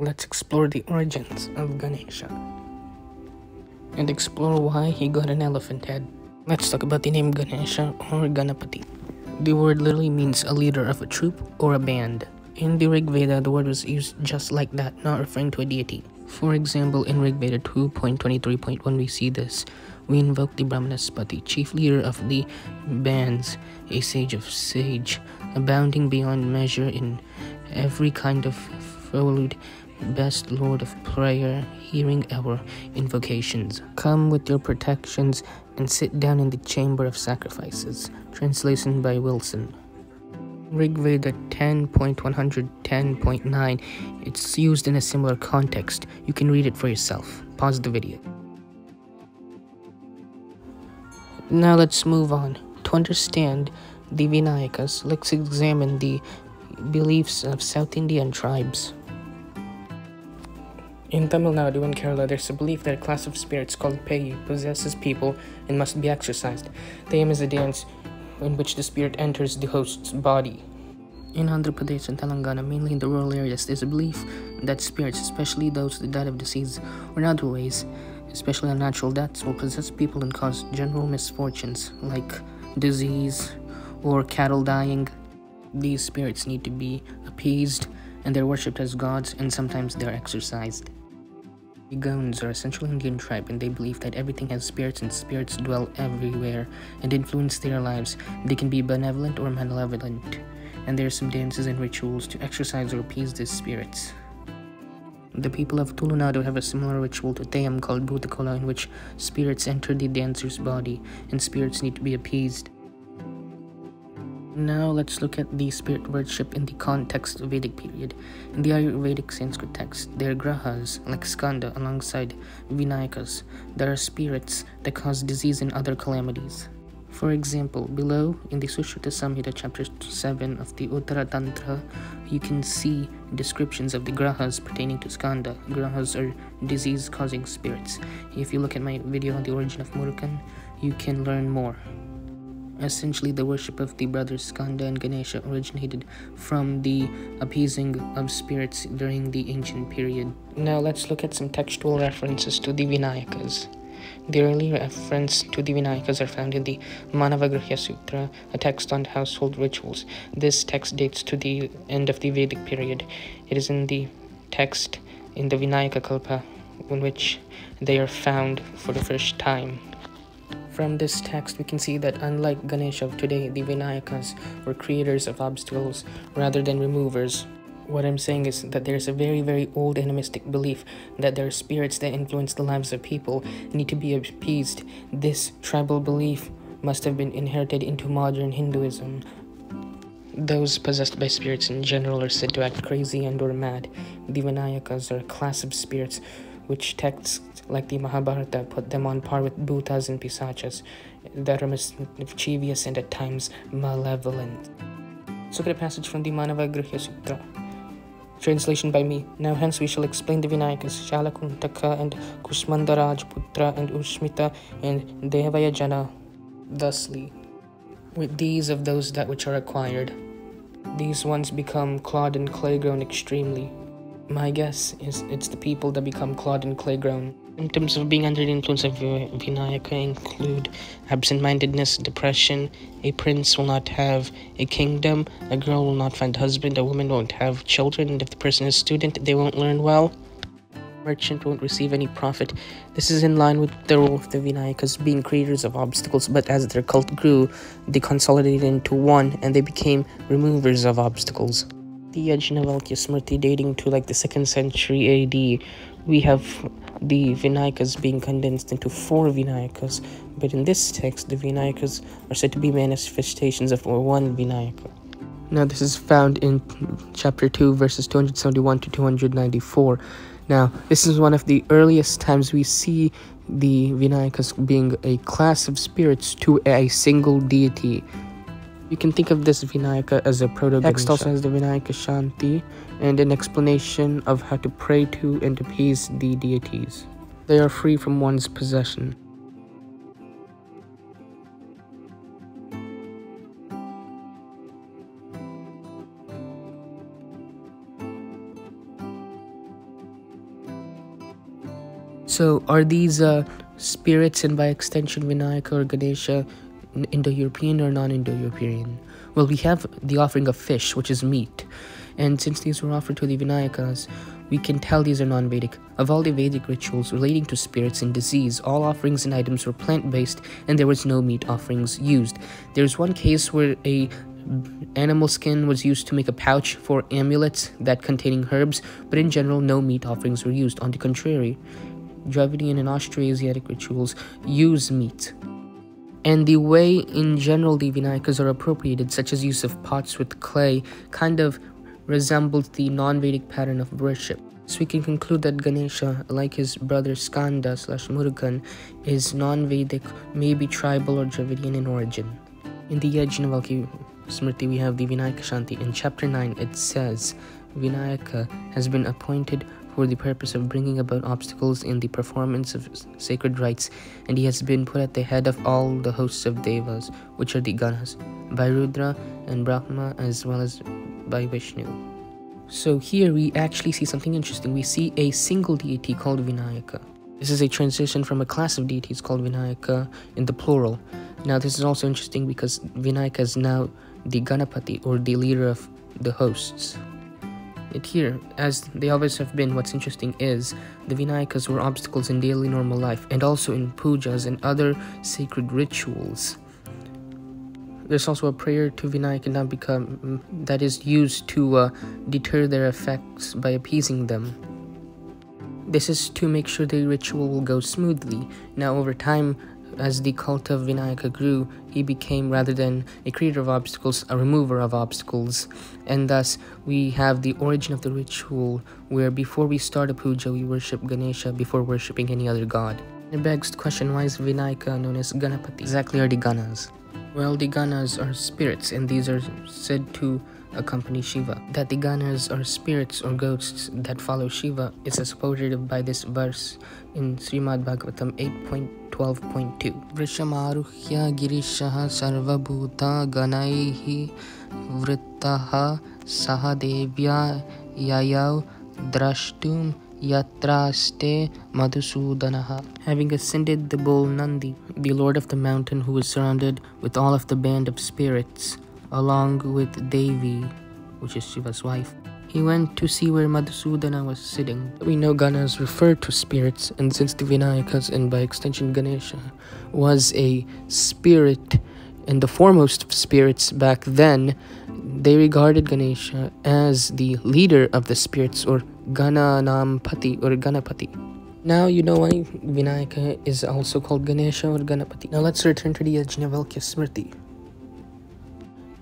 Let's explore the origins of Ganesha and explore why he got an elephant head. Let's talk about the name Ganesha or Ganapati. The word literally means a leader of a troop or a band. In the Rig Veda, the word was used just like that, not referring to a deity. For example, in Rig Veda 2.23.1, we see this. We invoke the Brahmanaspati, chief leader of the bands, a sage of sage, abounding beyond measure in every kind of followed best Lord of prayer, hearing our invocations. Come with your protections and sit down in the chamber of sacrifices. Translation by Wilson. Rig Veda 10.110.9. It's used in a similar context. You can read it for yourself. Pause the video. Now let's move on. To understand the Vinayakas, let's examine the beliefs of South Indian tribes. In Tamil Nadu and Kerala, there's a belief that a class of spirits called Peyi possesses people and must be exorcised. The aim is a dance in which the spirit enters the host's body. In Andhra Pradesh and Telangana, mainly in the rural areas, there's a belief that spirits, especially those that died of disease or in other ways, especially unnatural deaths, will possess people and cause general misfortunes like disease or cattle dying. These spirits need to be appeased and they're worshipped as gods and sometimes they're exorcised. The Gonds are a Central Indian tribe and they believe that everything has spirits and spirits dwell everywhere and influence their lives. They can be benevolent or malevolent, and there are some dances and rituals to exorcise or appease these spirits. The people of Tulunadu have a similar ritual to Theyyam called Bhutakola in which spirits enter the dancer's body and spirits need to be appeased. Now let's look at the spirit worship in the context of Vedic period. In the Ayurvedic Sanskrit text, there are grahas like Skanda alongside Vinayakas There are spirits that cause disease and other calamities. For example, below in the Sushruta Samhita chapter 7 of the Uttara Tantra, you can see descriptions of the grahas pertaining to Skanda. Grahas are disease causing spirits. If you look at my video on the origin of Murukan, you can learn more. Essentially, the worship of the brothers Skanda and Ganesha originated from the appeasing of spirits during the ancient period. Now, let's look at some textual references to the Vinayakas. The early reference to the Vinayakas are found in the Manavagrihya Sutra, a text on household rituals. This text dates to the end of the Vedic period. It is in the text in the Vinayaka Kalpa in which they are found for the first time. From this text, we can see that unlike Ganesha of today, the Vinayakas were creators of obstacles rather than removers. What I'm saying is that there's a very, very old animistic belief that there are spirits that influence the lives of people need to be appeased. This tribal belief must have been inherited into modern Hinduism. Those possessed by spirits in general are said to act crazy and or mad. The Vinayakas are a class of spirits which texts like the Mahabharata put them on par with bhutas and pisachas that are mischievous and at times malevolent. Look at a passage from the Manavagrihya Sutra. Translation by me. Now hence we shall explain the Vinayakas, Shalakuntaka and Kusmanda Rajputra and Ushmita and Devayajana thusly. With these of those that which are acquired, these ones become clod and clay grown extremely. My guess is it's the people that become clod and clay grown. Symptoms of being under the influence of Vinayaka include absent mindedness, depression, a prince will not have a kingdom, a girl will not find a husband, a woman won't have children, and if the person is a student, they won't learn well. Merchant won't receive any profit. This is in line with the role of the Vinayakas being creators of obstacles, but as their cult grew, they consolidated into one and they became removers of obstacles. The Yajnavalkya Smriti dating to like the 2nd century AD, we have the Vinayakas being condensed into four Vinayakas, but in this text, the Vinayakas are said to be manifestations of one Vinayaka. Now, this is found in chapter 2, verses 271 to 294. Now, this is one of the earliest times we see the Vinayakas being a class of spirits to a single deity. You can think of this Vinayaka as a proto Text also has the Vinayaka Shanti and an explanation of how to pray to and appease the deities. They are free from one's possession. So, are these uh, spirits and by extension Vinayaka or Ganesha Indo European or non Indo European? Well, we have the offering of fish, which is meat. And since these were offered to the Vinayakas, we can tell these are non Vedic. Of all the Vedic rituals relating to spirits and disease, all offerings and items were plant based and there was no meat offerings used. There's one case where a animal skin was used to make a pouch for amulets that containing herbs, but in general, no meat offerings were used. On the contrary, Dravidian and Austroasiatic rituals use meat. And the way in general the Vinayakas are appropriated, such as use of pots with clay, kind of resembles the non Vedic pattern of worship. So we can conclude that Ganesha, like his brother Skanda slash Murugan, is non Vedic, maybe tribal or Dravidian in origin. In the Yajnavalkya Smriti, we have the Vinayaka Shanti. In chapter 9, it says Vinayaka has been appointed for the purpose of bringing about obstacles in the performance of sacred rites, and he has been put at the head of all the hosts of devas, which are the Ganas, by Rudra and Brahma, as well as by Vishnu. So here we actually see something interesting. We see a single deity called Vinayaka. This is a transition from a class of deities called Vinayaka in the plural. Now, this is also interesting because Vinayaka is now the Ganapati or the leader of the hosts it here, as they always have been, what's interesting is the Vinayakas were obstacles in daily normal life and also in pujas and other sacred rituals. There's also a prayer to Vinayaka Nambika mm, that is used to uh, deter their effects by appeasing them. This is to make sure the ritual will go smoothly. Now, over time, as the cult of Vinayaka grew, he became, rather than a creator of obstacles, a remover of obstacles. And thus, we have the origin of the ritual where before we start a puja, we worship Ganesha before worshipping any other god. It begs the question why is Vinayaka known as Ganapati? Exactly are the Ganas? Well, the Ganas are spirits, and these are said to accompany Shiva. That the Ganas are spirits or ghosts that follow Shiva is supported by this verse in Srimad Bhagavatam 8.12.2. Vrishamaruhya girishah sarvabhuta ganaihi vrittaha sahadevya yayav drashtum yatraste madhusudanaha. Having ascended the bull Nandi, the lord of the mountain who was surrounded with all of the band of spirits, along with Devi, which is Shiva's wife. He went to see where Madhusudana was sitting. We know Ganas refer to spirits, and since the Vinayakas, and by extension Ganesha, was a spirit and the foremost of spirits back then, they regarded Ganesha as the leader of the spirits, or Gananampati, or Ganapati. Now you know why Vinayaka is also called Ganesha or Ganapati. Now let's return to the Yajnavalkya Smriti.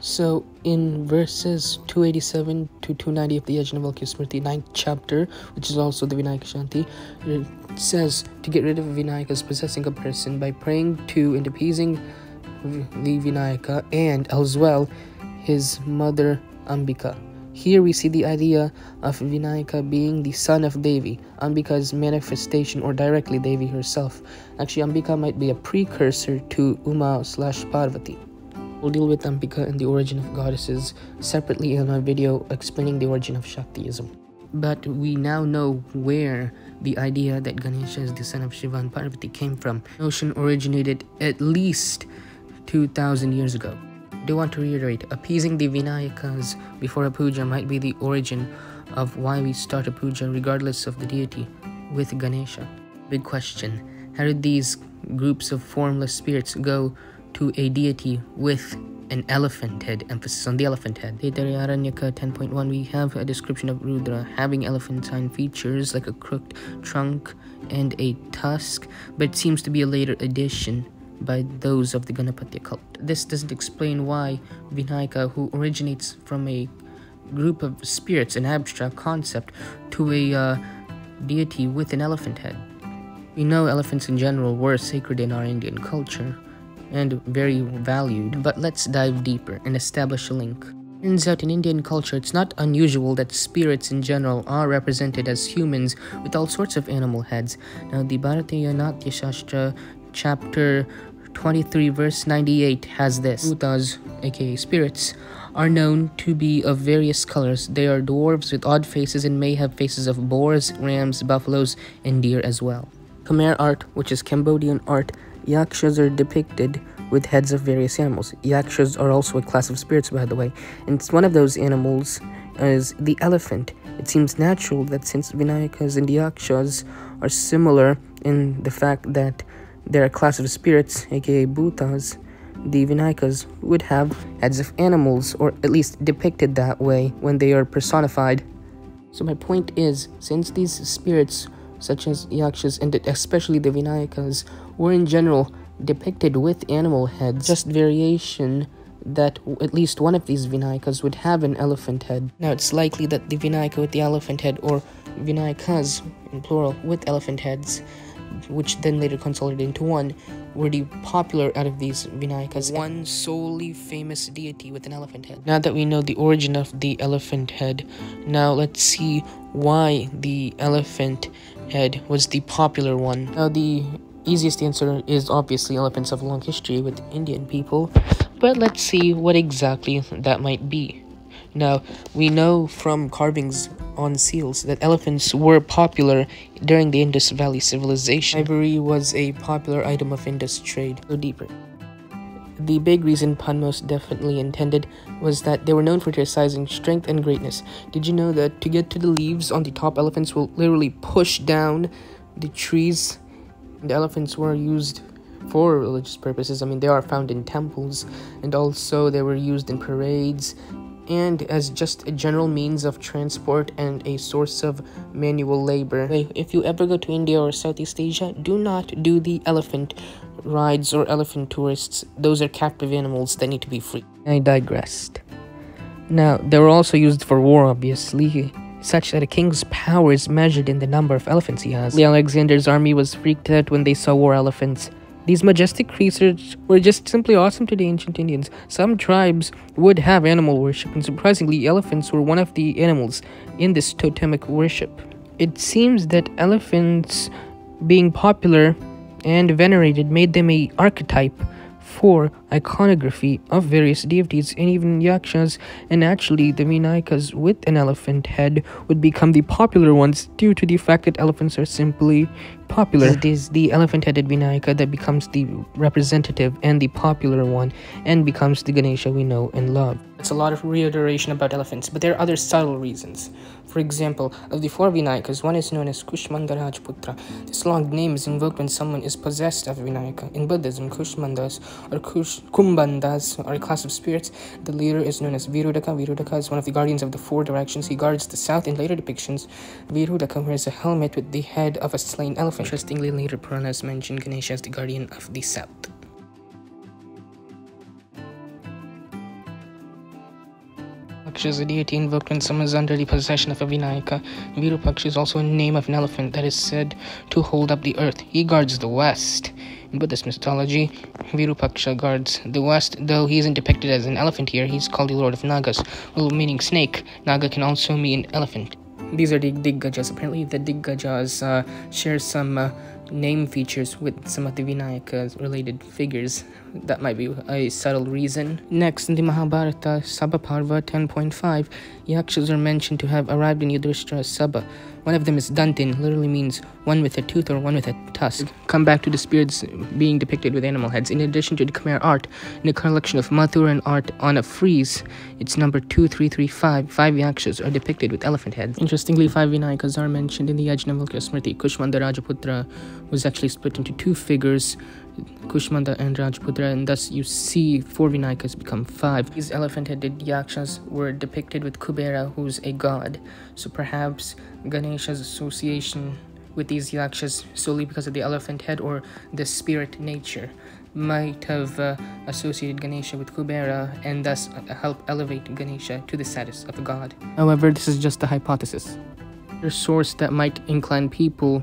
So, in verses 287 to 290 of the Yajnavalkya Smriti, 9th chapter, which is also the Vinayaka Shanti, it says to get rid of Vinayakas possessing a person by praying to and appeasing the Vinayaka and as well his mother Ambika. Here we see the idea of Vinayaka being the son of Devi, Ambika's manifestation, or directly Devi herself. Actually, Ambika might be a precursor to Uma slash Parvati. We'll deal with Ambika and the origin of goddesses separately in a video explaining the origin of Shaktiism. But we now know where the idea that Ganesha is the son of Shiva and Parvati came from. The notion originated at least 2000 years ago. I do want to reiterate, appeasing the Vinayakas before a puja might be the origin of why we start a puja regardless of the deity with Ganesha. Big question, how did these groups of formless spirits go to a deity with an elephant head, emphasis on the elephant head. Taitariyaranyaka 10.1, we have a description of Rudra having elephantine features like a crooked trunk and a tusk, but it seems to be a later addition by those of the Ganapati cult. This doesn't explain why Vinayaka, who originates from a group of spirits, an abstract concept, to a uh, deity with an elephant head. We know elephants in general were sacred in our Indian culture, and very valued. But let's dive deeper and establish a link. Turns out in Indian culture, it's not unusual that spirits in general are represented as humans with all sorts of animal heads. Now, the Bharatiya Natya Shastra, chapter 23, verse 98, has this Bhutas, aka spirits, are known to be of various colors. They are dwarves with odd faces and may have faces of boars, rams, buffaloes, and deer as well. Khmer art, which is Cambodian art, yakshas are depicted with heads of various animals. Yakshas are also a class of spirits, by the way, and one of those animals is the elephant. It seems natural that since Vinayakas and Yakshas are similar in the fact that they're a class of spirits, aka Bhutas, the Vinayakas would have heads of animals, or at least depicted that way when they are personified. So my point is, since these spirits, such as Yakshas and especially the Vinayakas, were in general depicted with animal heads, just variation that at least one of these Vinayakas would have an elephant head. Now it's likely that the Vinayaka with the elephant head, or Vinayakas in plural with elephant heads, which then later consolidated into one, were the popular out of these Vinayakas. One solely famous deity with an elephant head. Now that we know the origin of the elephant head, now let's see why the elephant head was the popular one. Now the easiest answer is obviously elephants have a long history with Indian people, but let's see what exactly that might be. Now, we know from carvings on seals that elephants were popular during the Indus Valley civilization. Ivory was a popular item of Indus trade. Go deeper. The big reason Pun most definitely intended was that they were known for their size and strength and greatness. Did you know that to get to the leaves on the top, elephants will literally push down the trees? The elephants were used for religious purposes. I mean, they are found in temples, and also they were used in parades and as just a general means of transport and a source of manual labor. If you ever go to India or Southeast Asia, do not do the elephant rides or elephant tourists. Those are captive animals that need to be free. I digressed. Now, they were also used for war, obviously, such that a king's power is measured in the number of elephants he has. The Alexander's army was freaked out when they saw war elephants. These majestic creatures were just simply awesome to the ancient Indians. Some tribes would have animal worship, and surprisingly, elephants were one of the animals in this totemic worship. It seems that elephants being popular and venerated made them a archetype for iconography of various deities and even yakshas, and actually the Vinayakas with an elephant head would become the popular ones due to the fact that elephants are simply popular. It is the elephant headed Vinayaka that becomes the representative and the popular one and becomes the Ganesha we know and love. It's a lot of reiteration about elephants, but there are other subtle reasons. For example, of the four Vinayakas, one is known as Kushmanda Rajputra. This long name is invoked when someone is possessed of Vinayaka. In Buddhism, Kushmandas or Kush Kumbandas are a class of spirits. The leader is known as Virudaka. Virudaka is one of the guardians of the four directions. He guards the south. In later depictions, Virudaka wears a helmet with the head of a slain elephant. Interestingly, later Puranas mention Ganesha as the guardian of the south. Virupaksha is a deity invoked when someone is under the possession of a Vinayaka. Virupaksha is also a name of an elephant that is said to hold up the earth. He guards the west. In Buddhist mythology, Virupaksha guards the west, though he isn't depicted as an elephant here. He's called the Lord of Nagas, meaning snake. Naga can also mean elephant. These are the Diggajas. Apparently, the Diggajas uh, share some uh, name features with some of the Vinayaka related figures. That might be a subtle reason. Next, in the Mahabharata, Sabha Parva 10.5, Yakshas are mentioned to have arrived in Yudhishthira's Sabha. One of them is Dantin, literally means one with a tooth or one with a tusk. Come back to the spirits being depicted with animal heads. In addition to the Khmer art, in a collection of Mathuran art on a frieze, it's number 2335, five yakshas are depicted with elephant heads. Interestingly, five Vinayakas are mentioned in the Yajnavalkya Smriti. Kushmanda Rajaputra was actually split into two figures Kushmanda and Rajputra, and thus you see four Vinayakas become five. These elephant-headed yakshas were depicted with Kubera, who's a god. So perhaps Ganesha's association with these yakshas solely because of the elephant head or the spirit nature might have uh, associated Ganesha with Kubera and thus uh, help elevate Ganesha to the status of a god. However, this is just a hypothesis. A source that might incline people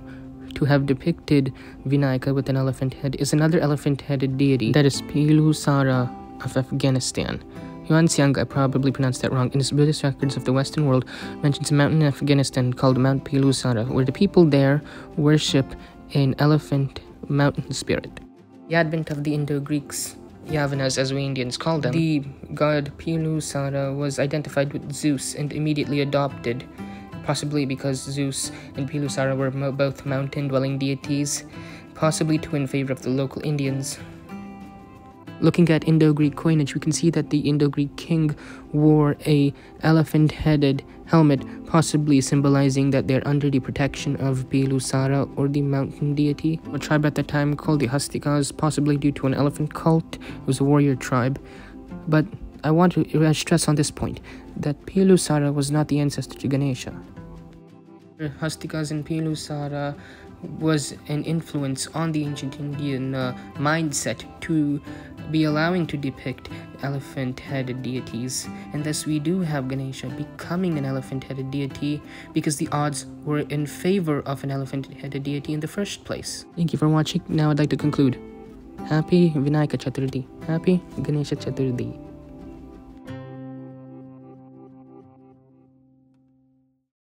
to have depicted Vinayaka with an elephant head is another elephant-headed deity, that is Pilusara of Afghanistan. Yuan Xiang, I probably pronounced that wrong, in his Buddhist records of the Western world, mentions a mountain in Afghanistan called Mount Pilusara, where the people there worship an elephant mountain spirit. The advent of the Indo-Greeks Yavanas, as we Indians call them, the god Pilusara was identified with Zeus and immediately adopted possibly because Zeus and Bilusara were mo- both mountain dwelling deities, possibly too in favor of the local Indians. Looking at Indo-Greek coinage, we can see that the Indo-Greek king wore a elephant-headed helmet, possibly symbolizing that they're under the protection of Bilusara or the mountain deity. A tribe at the time called the Hastikas, possibly due to an elephant cult, it was a warrior tribe. But I want to stress on this point that Bilusara was not the ancestor to Ganesha. Hastikas and Bilusara was an influence on the ancient Indian uh, mindset to be allowing to depict elephant headed deities, and thus we do have Ganesha becoming an elephant headed deity because the odds were in favor of an elephant headed deity in the first place. Thank you for watching. Now I'd like to conclude. Happy Vinayaka Chaturthi. Happy Ganesha Chaturthi.